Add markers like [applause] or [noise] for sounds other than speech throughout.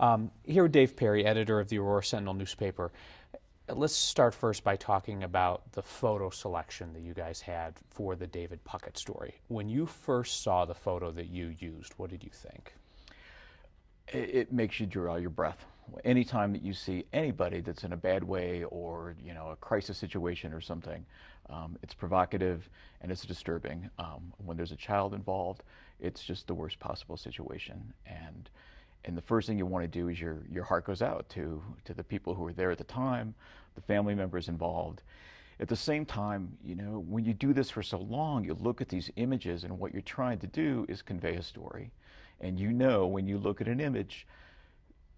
Um, here, Dave Perry, editor of the Aurora Sentinel newspaper. Let's start first by talking about the photo selection that you guys had for the David Puckett story. When you first saw the photo that you used, what did you think? It, it makes you draw your breath. Anytime that you see anybody that's in a bad way or you know a crisis situation or something, um, it's provocative and it's disturbing. Um, when there's a child involved, it's just the worst possible situation. And and the first thing you want to do is your your heart goes out to to the people who were there at the time, the family members involved. At the same time, you know, when you do this for so long, you look at these images and what you're trying to do is convey a story. And you know when you look at an image,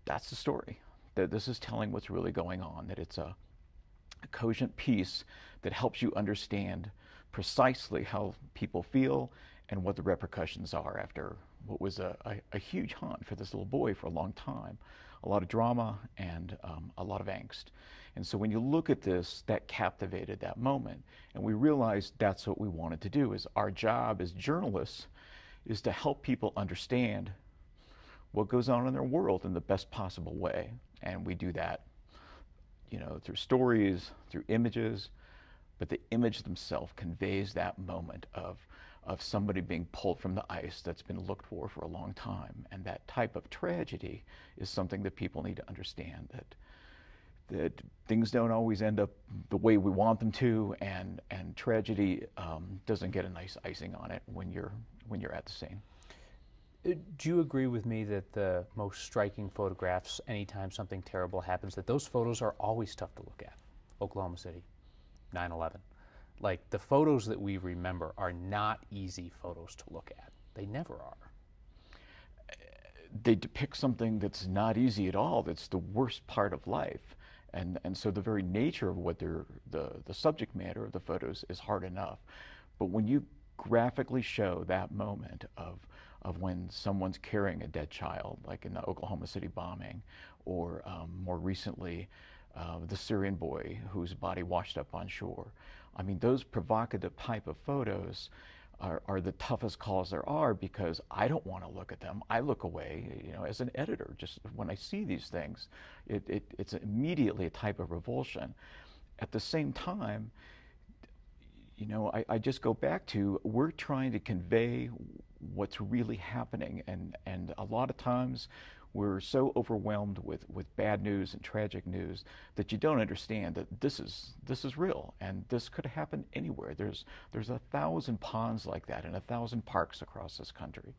that's the story. That this is telling what's really going on, that it's a, a cogent piece that helps you understand precisely how people feel and what the repercussions are after what was a, a, a, huge hunt for this little boy for a long time. A lot of drama and um, a lot of angst. And so when you look at this, that captivated that moment. And we realized that's what we wanted to do is our job as journalists is to help people understand what goes on in their world in the best possible way. And we do that, you know, through stories, through images, but the image themselves conveys that moment of of somebody being pulled from the ice that's been looked for for a long time. And that type of tragedy is something that people need to understand that that things don't always end up the way we want them to, and and tragedy um, doesn't get a nice icing on it when you're when you're at the scene. Uh, do you agree with me that the most striking photographs, anytime something terrible happens, that those photos are always tough to look at? Oklahoma City, 9 11 like the photos that we remember are not easy photos to look at. They never are. They depict something that's not easy at all. That's the worst part of life. And, and so the very nature of what they're, the, the subject matter of the photos is hard enough. But when you graphically show that moment of, of when someone's carrying a dead child, like in the Oklahoma City bombing, or um, more recently, uh, the Syrian boy whose body washed up on shore. I mean, those provocative type of photos are, are the toughest calls there are because I don't want to look at them. I look away, you know, as an editor, just when I see these things, it, it, it's immediately a type of revulsion. At the same time, you know, I, I just go back to we're trying to convey what's really happening, and, and a lot of times we're so overwhelmed with, with bad news and tragic news that you don't understand that this is this is real and this could happen anywhere. There's there's a thousand ponds like that and a thousand parks across this country.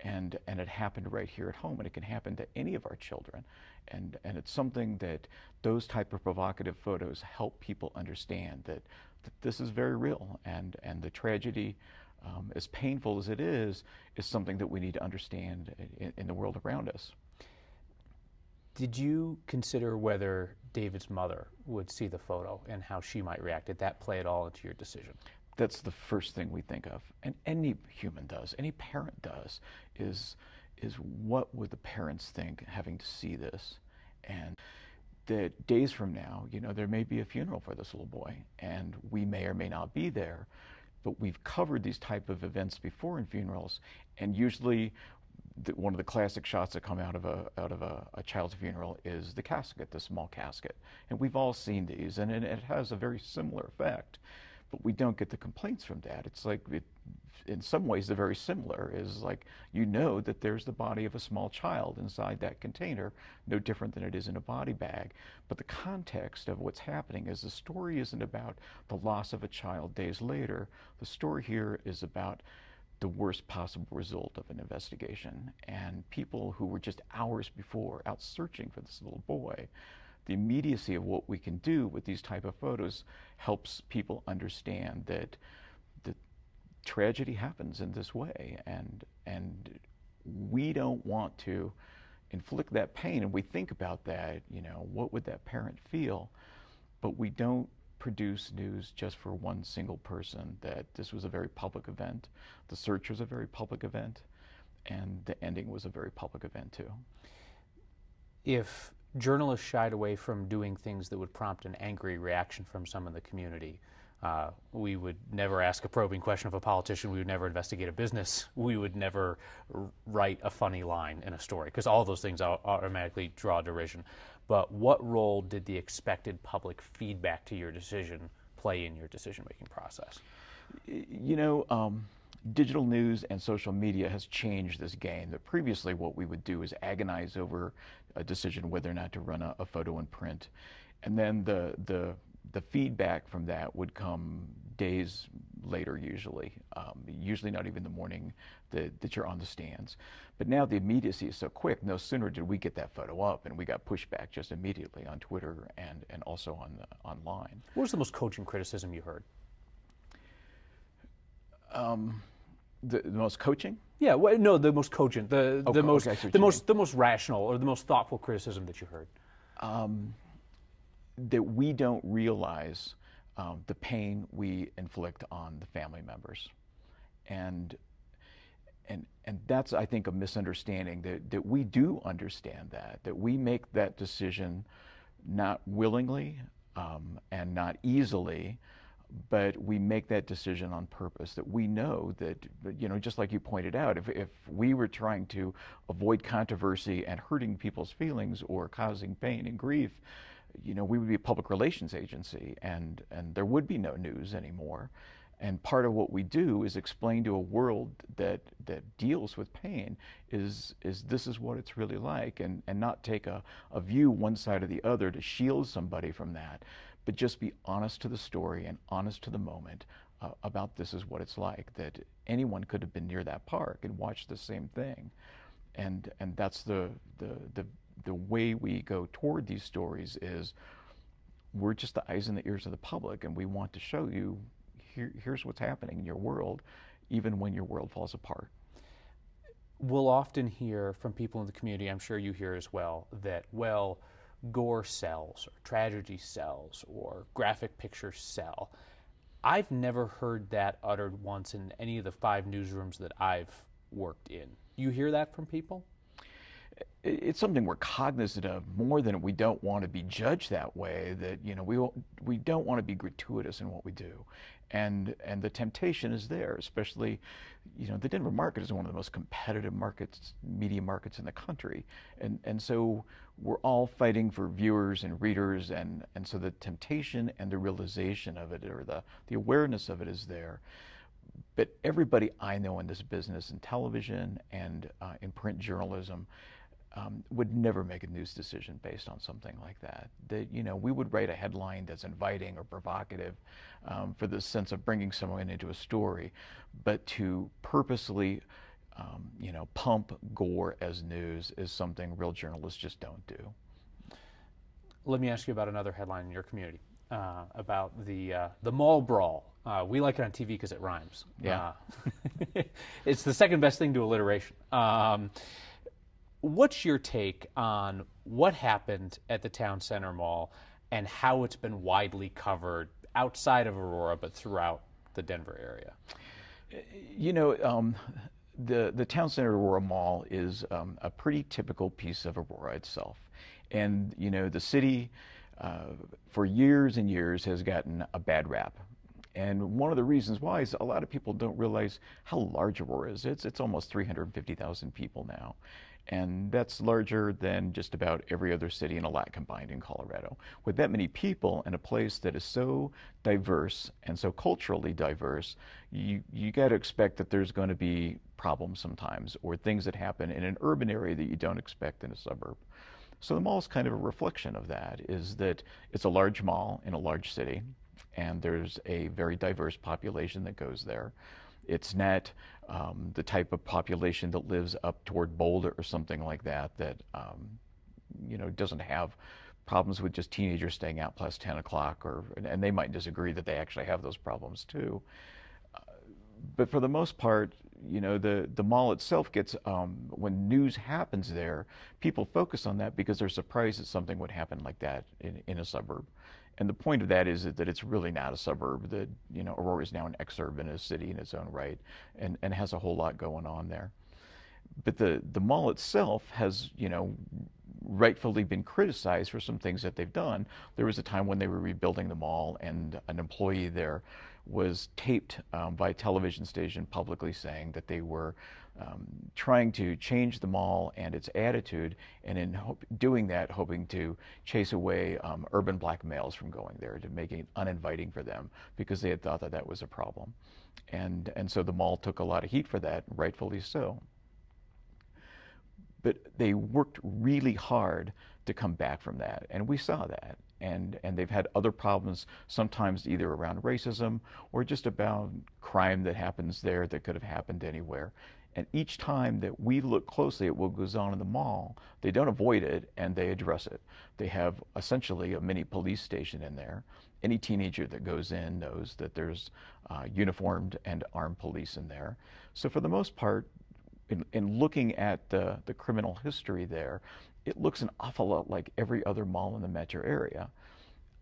And and it happened right here at home and it can happen to any of our children. And and it's something that those type of provocative photos help people understand that, that this is very real and and the tragedy um, as painful as it is, is something that we need to understand in, in the world around us. Did you consider whether David's mother would see the photo and how she might react? Did that play at all into your decision? That's the first thing we think of, and any human does, any parent does, is is what would the parents think having to see this, and that days from now, you know, there may be a funeral for this little boy, and we may or may not be there, but we've covered these type of events before in funerals, and usually the, one of the classic shots that come out of a out of a, a, child's funeral is the casket, the small casket, and we've all seen these, and it, it has a very similar effect, but we don't get the complaints from that. It's like it, in some ways they're very similar. Is like you know that there's the body of a small child inside that container, no different than it is in a body bag. But the context of what's happening is the story isn't about the loss of a child days later. The story here is about the worst possible result of an investigation. And people who were just hours before out searching for this little boy, the immediacy of what we can do with these type of photos helps people understand that the tragedy happens in this way. And and we don't want to inflict that pain. And we think about that you know what would that parent feel? But we don't produce news just for one single person, that this was a very public event. The search was a very public event, and the ending was a very public event too. If journalists shied away from doing things that would prompt an angry reaction from some in the community, Uh, we would never ask a probing question of a politician. We would never investigate a business. We would never write a funny line in a story because all those things automatically draw derision. But what role did the expected public feedback to your decision play in your decision making process? You know, um, digital news and social media has changed this game. That previously, what we would do is agonize over a decision whether or not to run a, a photo in print, and then the the the feedback from that would come days later, usually, um, usually not even the morning that, that you're on the stands. But now the immediacy is so quick. No sooner did we get that photo up, and we got pushback just immediately on Twitter and, and also on the, online. What was the most coaching criticism you heard? Um, the, the, most coaching? Yeah, well, no, the most cogent, the, oh, the most, okay, the most, the most rational, or the most thoughtful criticism that you heard. Um, that we don't realize um, the pain we inflict on the family members. And, and, and that's, I think, a misunderstanding that, that we do understand that, that we make that decision not willingly um, and not easily, but we make that decision on purpose that we know that you know just like you pointed out if, if we were trying to avoid controversy and hurting people's feelings or causing pain and grief you know, we would be a public relations agency and, and there would be no news anymore. And part of what we do is explain to a world that, that deals with pain is, is this is what it's really like and, and not take a, a view one side or the other to shield somebody from that, but just be honest to the story and honest to the moment uh, about this is what it's like, that anyone could have been near that park and watched the same thing. And, and that's the, the, the the way we go toward these stories is we're just the eyes and the ears of the public, and we want to show you here, here's what's happening in your world, even when your world falls apart. We'll often hear from people in the community, I'm sure you hear as well, that, well, gore sells, or tragedy sells, or graphic pictures sell. I've never heard that uttered once in any of the five newsrooms that I've worked in. You hear that from people? It's something we're cognizant of more than we don't want to be judged that way that you know we we don't want to be gratuitous in what we do. And and the temptation is there especially you know the Denver market is one of the most competitive markets media markets in the country. And and so we're all fighting for viewers and readers and and so the temptation and the realization of it or the the awareness of it is there. But everybody I know in this business in television and uh, in print journalism um, would never make a news decision based on something like that. That you know, we would write a headline that's inviting or provocative um, for the sense of bringing someone into a story, but to purposely, um, you know, pump gore as news is something real journalists just don't do. Let me ask you about another headline in your community uh, about the uh, the mall brawl. Uh, we like it on TV because it rhymes. Yeah, uh, [laughs] it's the second best thing to alliteration. What's your take on what happened at the town center mall and how it's been widely covered outside of Aurora, but throughout the Denver area? You know, um, the the town center Aurora Mall is um, a pretty typical piece of Aurora itself, and you know the city uh, for years and years has gotten a bad rap. And one of the reasons why is a lot of people don't realize how large Aurora is. It's it's almost 350,000 people now, and that's larger than just about every other city in a lot combined in Colorado. With that many people in a place that is so diverse and so culturally diverse, you, you got to expect that there's going to be problems sometimes or things that happen in an urban area that you don't expect in a suburb. So the mall is kind of a reflection of that, is that it's a large mall in a large city, and there's a very diverse population that goes there. It's not um, the type of population that lives up toward Boulder or something like that that um, you know doesn't have problems with just teenagers staying out past 10 o'clock or and they might disagree that they actually have those problems too uh, but for the most part you know the the mall itself gets um, when news happens there people focus on that because they're surprised that something would happen like that in, in a suburb and the point of that is that it's really not a suburb. That you know, Aurora is now an exurb and a city in its own right, and, and has a whole lot going on there. But the the mall itself has you know rightfully been criticized for some things that they've done. There was a time when they were rebuilding the mall, and an employee there was taped um, by a television station publicly saying that they were um, trying to change the mall and its attitude, and in doing that, hoping to chase away um, urban black males from going there, to make it uninviting for them, because they had thought that that was a problem. And, and so the mall took a lot of heat for that, rightfully so. But they worked really hard to come back from that, and we saw that and, and they've had other problems, sometimes either around racism or just about crime that happens there that could have happened anywhere. And each time that we look closely at what goes on in the mall, they don't avoid it and they address it. They have essentially a mini police station in there. Any teenager that goes in knows that there's uh, uniformed and armed police in there. So for the most part, in, in looking at the, the criminal history there, it looks an awful lot like every other mall in the metro area.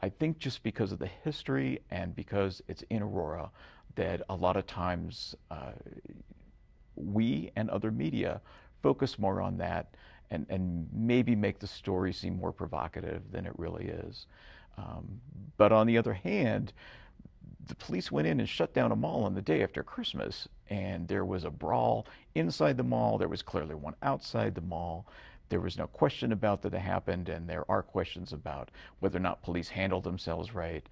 I think just because of the history and because it's in Aurora, that a lot of times uh, we and other media focus more on that and, and maybe make the story seem more provocative than it really is. Um, but on the other hand, the police went in and shut down a mall on the day after Christmas, and there was a brawl inside the mall. There was clearly one outside the mall. There was no question about that it happened, and there are questions about whether or not police handled themselves right.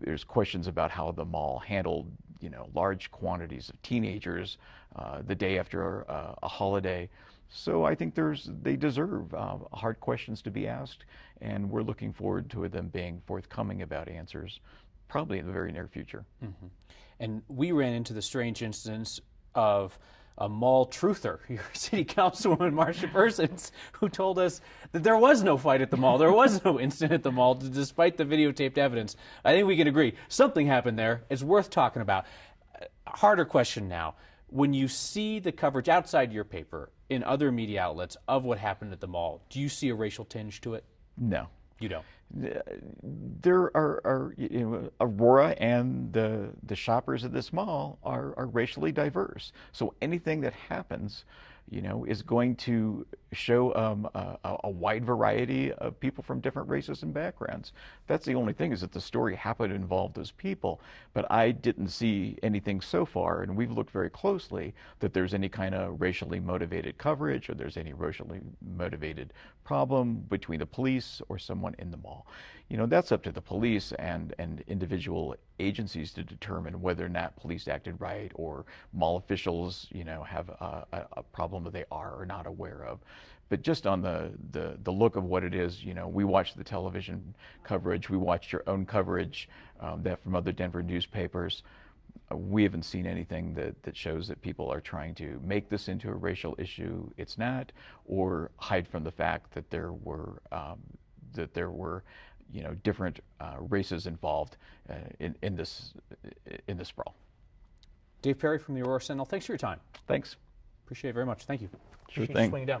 There's questions about how the mall handled, you know, large quantities of teenagers uh, the day after uh, a holiday. So I think there's they deserve uh, hard questions to be asked, and we're looking forward to them being forthcoming about answers, probably in the very near future. Mm-hmm. And we ran into the strange instance of a mall truther, [laughs] your city councilwoman Marsha Berzins, who told us that there was no fight at the mall. There was no [laughs] incident at the mall, despite the videotaped evidence. I think we can agree something happened there. It's worth talking about. Uh, harder question now. When you see the coverage outside your paper in other media outlets of what happened at the mall, do you see a racial tinge to it? No. You don't there are, are you know, Aurora and the the shoppers at this mall are, are racially diverse. So anything that happens you know, is going to show um, a, a, wide variety of people from different races and backgrounds. That's the only thing is that the story happened to involve those people, but I didn't see anything so far, and we've looked very closely that there's any kind of racially motivated coverage or there's any racially motivated problem between the police or someone in the mall. You know, that's up to the police and, and individual agencies to determine whether or not police acted right or mall officials, you know, have a, a, a problem that they are or not aware of. But just on the, the, the look of what it is, you know, we watched the television coverage, we watched your own coverage, um, that from other Denver newspapers. Uh, we haven't seen anything that, that shows that people are trying to make this into a racial issue. It's not, or hide from the fact that there were um, that there were you know, different uh, races involved uh, in, in, this, in this sprawl. Dave Perry from the Aurora Sentinel, thanks for your time. Thanks. Appreciate it very much. Thank you. Sure thing. Swing down.